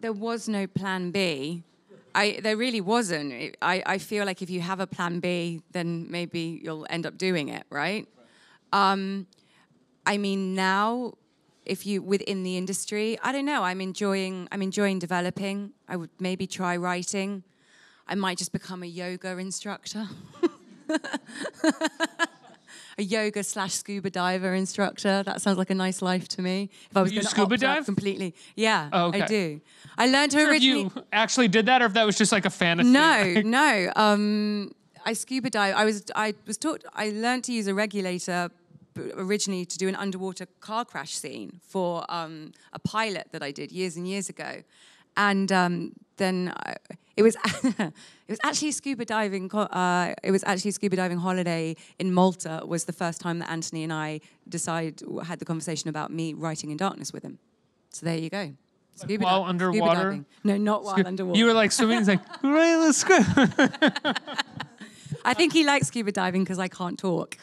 there was no plan B. I, there really wasn't. I, I feel like if you have a plan B, then maybe you'll end up doing it, right? Um, I mean, now, if you within the industry, I don't know. I'm enjoying. I'm enjoying developing. I would maybe try writing. I might just become a yoga instructor. a yoga slash scuba diver instructor. That sounds like a nice life to me. If I was You scuba dive? completely, yeah, Oh, okay. I do. I learned to Or if originally. you actually did that, or if that was just like a fantasy. No, no. Um, I scuba dive. I was I was taught. I learned to use a regulator originally to do an underwater car crash scene for um, a pilot that I did years and years ago, and um, then I, it was it was actually scuba diving. Uh, it was actually a scuba diving holiday in Malta. Was the first time that Anthony and I decided had the conversation about me writing in darkness with him. So there you go. Scuba while di- scuba underwater? diving. No, not while underwater. You were like swimming. He's like, right, let's go. I think he likes scuba diving because I can't talk.